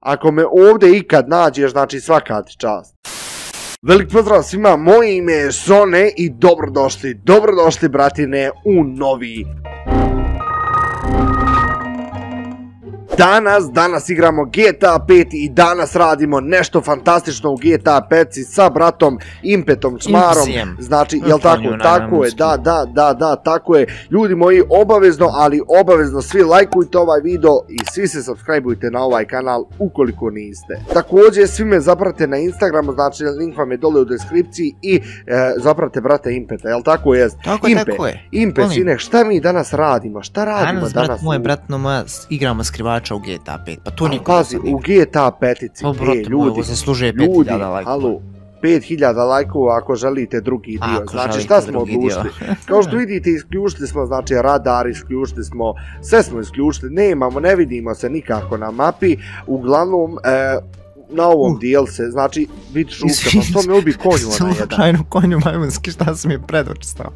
Ako me ovdje ikad nađeš, znači svaka ti čast. Velik pozdrav svima, moje ime je Sone i dobrodošli, dobrodošli bratine u novi Danas, danas igramo GTA 5 i danas radimo nešto fantastično u GTA 5 sa bratom Impetom Čmarom. Impsijem. Znači, jel tako? Tako je, da, da, da, da, tako je. Ljudi moji, obavezno, ali obavezno svi lajkujte ovaj video i svi se subscribeujte na ovaj kanal ukoliko niste. Također, svi me zaprate na Instagramu, znači link vam je dole u deskripciji i e, zaprate brata Impeta, jel tako jest? Tako Impe, tako je. Impe, sine, šta mi danas radimo? Šta radimo Danas, danas? brat moj, brat igramo skrivača u GTA 5, pa to niko Pazi, u GTA petici, O, e, ljudi, zaslužuje ljudi, 5000 lajkova. halo, 5000 lajkova ako želite drugi dio. Ako znači šta smo odlučili? Kao što vidite, isključili smo, znači radar, isključili smo, sve smo isključili, nemamo, ne vidimo se nikako na mapi, uglavnom, e, na ovom Uh. dijelu se, znači, vidiš Izvini ukratno, što me ubi konju ona jedan. Slučajno konju majmunski, šta sam je predočistao.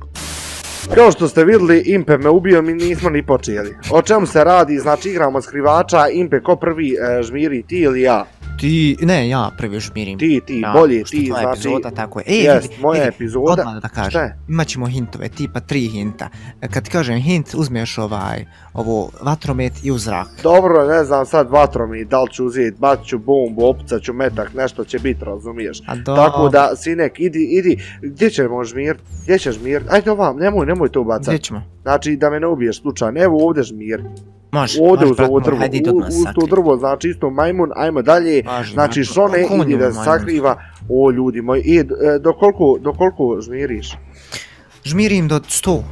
Kao što ste vidjeli, Impe me ubio, mi nismo ni počeli. O čemu se radi, znači igramo skrivača, Impe ko prvi e, žmiri, ti ili ja? Ti, ne, ja prvi žmirim. Ti, ti, Ja, bolje, ti, tvoja znači, epizoda, tako je. E, jest, vidi, moja vidi, epizoda, Odmah da kažem, šta je? imat ćemo hintove, tipa tri hinta. E, Kad kažem hint, uzmeš ovaj, ovo vatromet i u zrak. Dobro, ne znam sad vatromi, da li ću uzeti, bacit ću bombu, opucat ću metak, nešto će bit, razumiješ? A do... Tako da, sinek, idi, idi, gdje ćemo žmir? Gdje ćeš žmir? Ajde ovam, nemoj, nemoj to Gdje bacat. ćemo? Znači, da me ne ubiješ slučajno, evo ovdje žmir. Može, Ovdje uz ovo drvo, uz to drvo, znači isto majmun, ajmo dalje. Znači, Šone idi da se sakriva. O, ljudi moji, i, e, do koliko, do koliko žmiriš? Žmirim do 100.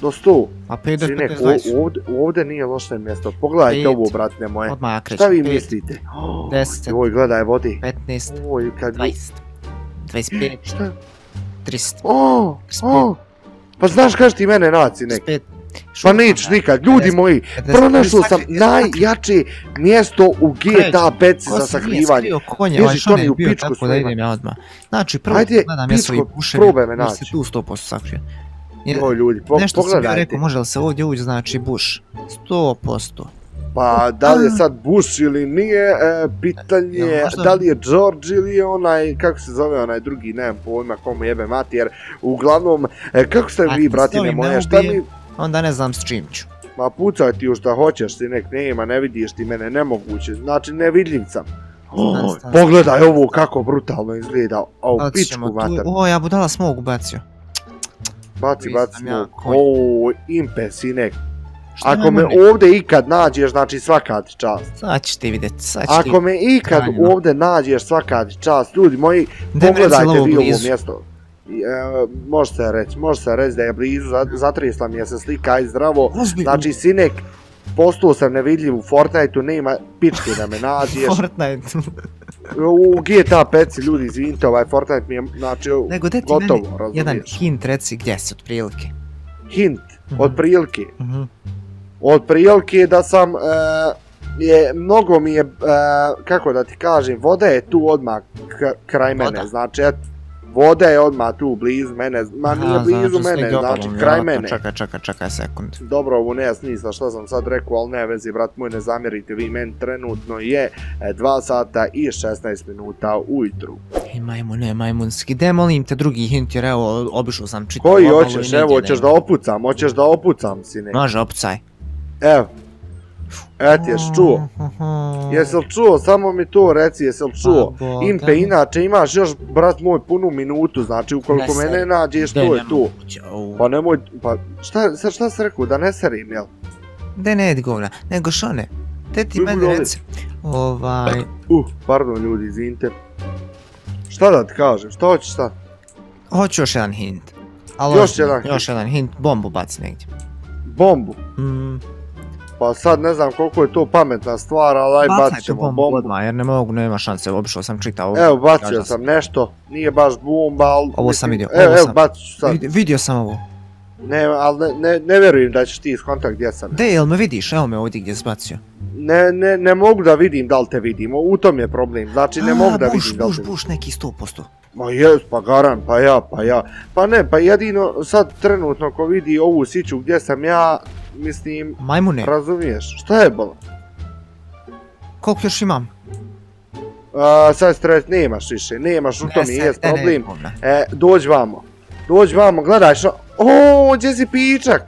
Do 100. A 5 do Sinek, 15, 20. o- ovdje, ovdje nije loše mjesto. Pogledajte Pet. ovo, bratne moje. Odmah. Šta vi Pet, mislite? 10, Oj, gledaj vodi. 15, Oj, kad... 20, 25, Šta? 300, O, o. Pa znaš kaš ti mene naci nek? 25. Pa nećeš nikad, ljudi moji, pronašao sam najjače mjesto u GTA 5 za sakrivanje. konje, Bježi, ovaj što Toni, ne u bio pičku tako da idem ja odmah. Znači, prvo gledam ja svoji me jer se tu 100% sakrio. O ljudi, po, Nešto sam bio pogledajte. rekao, može li se ovdje ući, znači bush. 100%. Pa da li je sad Bush ili nije, e, pitanje je možda- da li je George ili je onaj, kako se zove onaj drugi, nemam pojma komu jebe mati, jer uglavnom, e, kako ste vi bratine moje, šta mi, Onda ne znam s čim ću. ma pucaj ti u šta hoćeš, ti nek nema, ne vidiš ti mene, nemoguće, znači nevidljiv sam. Pogledaj ovo kako brutalno izgleda, o Bacit pičku mater, o ja budala smog ubacio. baci, baci smog, o, impe sinek, Šta ako me ovdje ikad nađeš, znači svaka ti čast. Sad ćeš ti vidjet, sad ćeš ti Ako me ikad ovdje nađeš svaka ti čast, ljudi moji, pogledajte ovo vi ovo mjesto. E, može se reći, može se reći da je blizu, za- zatresla mi je se slika i zdravo. Ozbiljno. Znači, sinek, postao sam nevidljiv u Fortniteu, nema pičke da me nađeš. Fortnite. U GTA 5 ljudi, izvinite, ovaj Fortnite mi je, znači, Nego gotovo, meni razumiješ. jedan hint reci gdje si otprilike. Hint, Mhm. od prilike. Mhm. Prilike da sam, e, je, mnogo mi je, e, kako da ti kažem, voda je tu odmah kraj mene, Voda? znači, et, voda je odmah tu blizu mene, ma nije Aha, blizu znači, mene, znači kraj vjerojatno. mene. Čekaj, čekaj, čekaj sekund. Dobro, ovo nema smisla što sam sad rekao, ali ne vezi, brat moj, ne zamjerite vi, meni trenutno je 2 sata i 16 minuta ujutru. Ej, majmune, majmunski, de molim te drugi hint, jer evo, obišao sam čitav Koji hoćeš, evo, hoćeš da opucam, hoćeš da opucam, sine. Može, opcaj. Evo. Et, jes čuo? Jesi li čuo, samo mi to reci, jesi li čuo? Pa, Impe, inače imaš još, brat moj, punu minutu, znači ukoliko Ne me ne seri. nađeš, to je to. Pa nemoj, pa šta, sad šta si rekao, da ne serim, jel? De ne odgovna, nego šone. Te ti meni reci. Ovaj, Uh, pardon ljudi, izvinite. Šta da ti kažem, šta hoćeš šta? hoću još jedan hint. Ali Još jedan Još jedan hint, bombu baci negdje. Bombu. Mm, Pa sad ne znam koliko je to pametna stvar, ali aj bacaj bacit ćemo bombu bombu. odmah, jer ne mogu, nema šanse, obišao sam čitao. Evo, bacio sam nešto, nije baš bomba, ali... Ovo sam vidio, Evo, ovo evo, sam- bacit ću sad. Vid- vidio sam ovo. Ne, ali ne, ne, ne vjerujem da ćeš ti iskontak gdje sam. De, jel me vidiš? Evo me ovdje gdje zbacio. Ne, ne, ne mogu da vidim da li te vidimo, u tom je problem, znači ne mogu da buš, vidim da li buš, te buš, neki 100%. Ma jes, pa garan, pa ja, pa ja. Pa ne, pa jedino sad trenutno ko vidi ovu siću gdje sam ja, mislim, Majmune, razumiješ, šta je bolo? koliko još imam? A, sad stres, nemaš više, nemaš, u tom i E, jest ne, ne, problem. E, dođi vamo. Dođi vamo, gledaj što... O, gdje si pičak?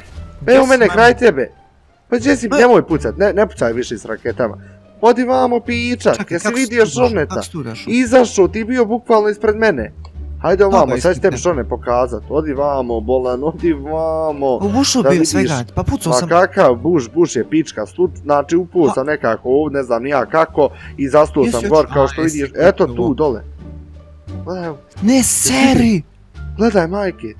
Evo mene kraj tebe. Pa gdje si, Ma- nemoj pucat, ne, ne pucaj više s raketama. Odi vamo pičak, jesi vidio došao? Izašao, ti bio bukvalno ispred mene. Hajde ovamo, sad tebi tebe. šone pokazat. Odi vamo, bolan, odi vamo. Ušao da bio vidiš. svega, pa pucao sam. kakav buš, buš je pička, stud, znači upuo sam nekako ovdje, ne znam ni ja kako, i zastuo sam gor kao što vidiš, eto tu dole. Gledaj, Ne, seri! gledaj majke.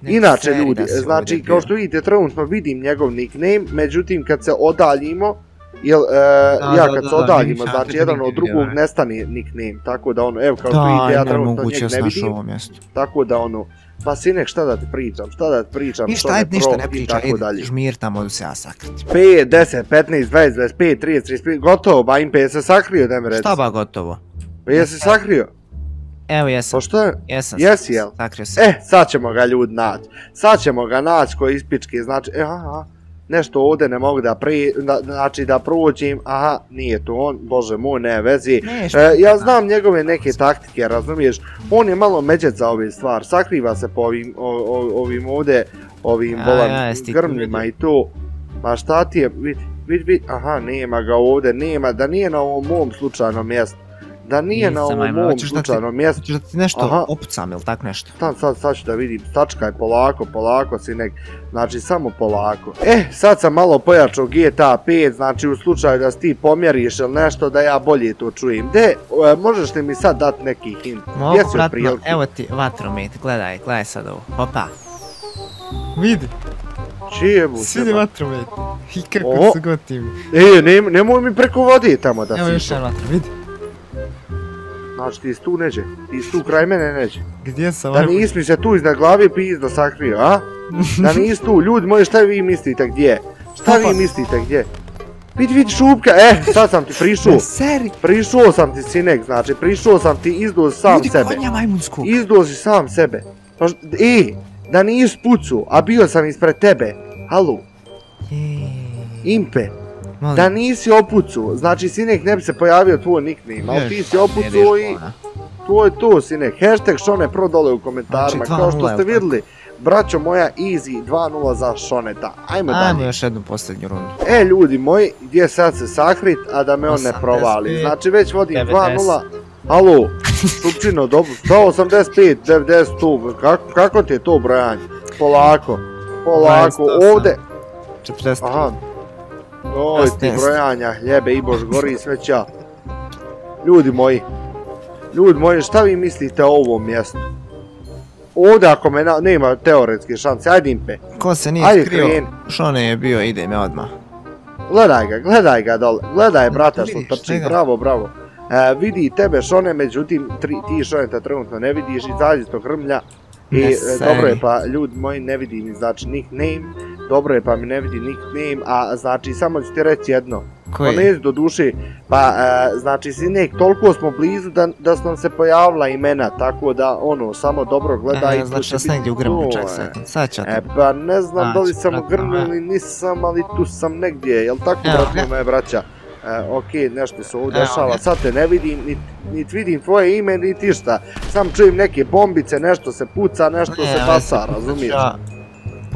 Ne, Inače ljudi, znači kao što vidite trenutno vidim njegov nickname, međutim kad se odaljimo, jel, e, Da, ja kad da, se da, odaljimo, znači jedan od drugog vidio, ne. nestane nickname, tako da ono, evo kao što ja trenutno njeg ne vidim, ovo mjesto. tako da ono, pa sinek šta da ti pričam, šta da ti pričam, Ništa, što ajde, ništa pro ne pričaj, tako dalje. žmir tamo da se ja sakriti. 5, 10, 15, 20, 25, 30, 35, gotovo, ba Impe, jesi se sakrio, da mi reci. Šta ba gotovo? Pa jesi sakrio? Evo jesam, Pa šta je? jesam. Jesi, jel? Sakrio se. E, sad ćemo ga ljudi naći. Sad ćemo ga naći koji ispički, znači, e, aha, nešto ovdje ne mogu da pri, da, znači da prođem, aha, nije to on, bože moj, ne vezi. E, ja znam njegove neke taktike, razumiješ, on je malo međet za ove stvari, sakriva se po ovim, o, o- ovim ovdje, ovim A, bolan grmljima i to. Ma šta ti je, vid, vid, vid, aha, nema ga ovdje, nema, da nije na ovom mom slučajnom mjestu. Da nije na Nisam, ovom ajme, mom slučajnom mjestu. Hoćeš da ti nešto Aha. opucam ili tak nešto? Sad, sad, sad ću da vidim, tačkaj polako, polako sinek, znači samo polako. E, sad sam malo pojačao GTA 5, znači u slučaju da si ti pomjeriš ili nešto da ja bolje to čujem. De, možeš li mi sad dati neki hint? Mogu, si otprilike? evo ti vatromet, gledaj, gledaj sad ovo, opa. Vidi, Čije bu svidi vatromet. I kako se gotim. E, ne, nemoj mi preko vode tamo da Evo još si. jedan vatro, vidi. Znači ti tu neđe, ti tu kraj mene neđe. Gdje sam? Da ajmo. nis mi se tu iznad glave pizdo sakrio, a? Da nis tu, ljudi moji šta vi mislite gdje? Šta Opa. vi mislite gdje? Vidi, vidi šupka, e, sad sam ti prišao. Seri. Prišao sam ti sinek, znači prišao sam ti izduo sam sebe. konja majmunskog. Izduo si sam sebe. Pa, š- e, da nisi pucu, a bio sam ispred tebe. Jej. impe, Molim. da nisi opucu, znači sinek ne bi se pojavio tvoj nickname, ali ti si opucu i to je to sinek. Hashtag Šone Pro dole u komentarima, Znači, kao što 2:0, ste jel vidjeli. Braćo moja, easy 2-0 za Šoneta. Ajmo Ajmo dalje. još jednu posljednju rundu. E, ljudi moji, gdje sad se sakrit, a da me on ne 85, provali. Znači, već vodim 90. 2-0. Alo, dobro, 185, 90, tu, kako, kako ti je to brojanje? Polako, polako, 28. ovdje, 40. aha, oj ti 16. brojanja, hljebe i bož gori sveća. Ljudi moji, ljudi moji, šta vi mislite o ovom mjestu? Ovdje ako me na, nema teoretske šanse, ajde impe, Ko se nije ajde skrio, kreni. Šone je bio, idem ja odmah. Gledaj ga, gledaj ga dole, gledaj brata što trči, bravo, bravo. E, vidi tebe Šone, međutim tri, ti Šoneta trenutno ne vidiš, izađi iz tog hrmlja. I e, dobro je pa ljudi moji ne vidi mi znači nickname, dobro je pa mi ne vidi nickname, a znači samo ću ti reći jedno. Koji? Pa ne do duše, pa e, znači sinek, toliko smo blizu da, da su nam se pojavila imena, tako da ono, samo dobro gledaj. E, i znači da sam negdje u grmu, to, ček e. sad. Sad ću E pa ne znam da li Znači, sam u brate, grmu a? ili nisam, ali tu sam negdje, jel tako bratno moje braća? E, ok, nešto se ovdje dešava, sad te ne vidim, nit, nit vidim tvoje ime, niti šta. Sam čujem neke bombice, nešto se puca, nešto se E, baca, već- razumiješ?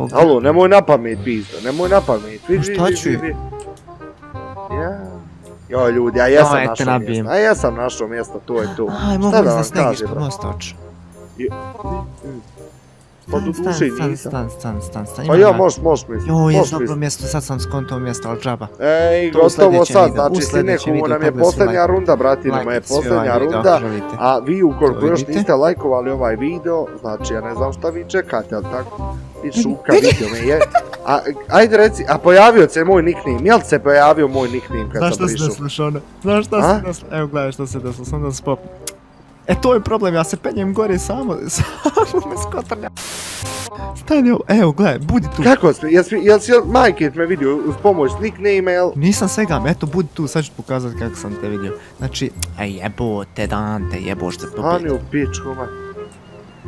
Ja. Pog- Alo, nemoj na pamet, pizdo, nemoj na pamet, vidi, Šta vidi, ću? Ja. Jo ljudi, a Daj, te našao nabijem. mjesto, a jesam našao mjesto, to je to. Aj, mogu da vam kažem, bro? mosta oči. Pa do Stan, duše stan, stan, nisam. stan, stan, stan, stan. Pa ja, možeš, možeš misliti, Jo, je dobro mjesto, sad sam skonto mjesto, ali džaba. Ej, gotovo sad, znači Sineku videu nam je posljednja runda, svi ovaj posljednja video runda. A vi ukoliko još niste lajkovali ovaj video, znači ja ne znam šta vi čekate, ali tako? I šuka Vidi. vidio me je. A, ajde reci, a pojavio se moj nickname, jel se pojavio moj nickname kad Znaš sam šta se prišao? desilo, Šone? Znaš šta se desilo? Evo gledaj šta se desilo, sam da se popnem. E to je problem, ja se penjem gore samo, samo me skotrlja. Stani ovo, evo gledaj, budi tu. Kako si, jel jel si majke me vidio uz pomoć nickname, jel? Nisam svega, eto budi tu, sad ću ti pokazati kako sam te vidio. Znači, aj jebote Dante, jeboš se popet. Ani u pičku, ma.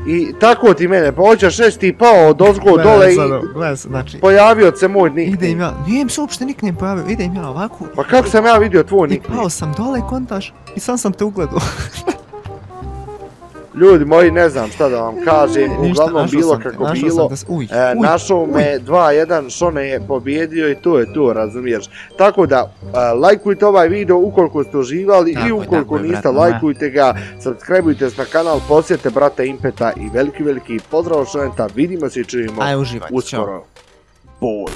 I tako ti mene, pa hoćeš reći ti pao od ozgo dole i znači, pojavio se moj nickname. ja, nije se uopšte nickname pojavio, idem ja ovako, Pa kako sam ja vidio tvoj i nickname? pao sam dole, kontaš, i sam sam te ugledao. Ljudi moji, ne znam šta da vam kažem, uglavnom bilo te, kako bilo. uj, E, uj, našao uj. me 2-1, Šone je pobjedio i to je to, razumiješ. Tako da, e, lajkujte ovaj video ukoliko ste uživali Tako i ukoliko tako niste, lajkujte ga, subscribeujte se na kanal, posjete brata Impeta i veliki veliki pozdrav Šoneta, vidimo se i čujemo Aj, uživajte, uskoro. Boj.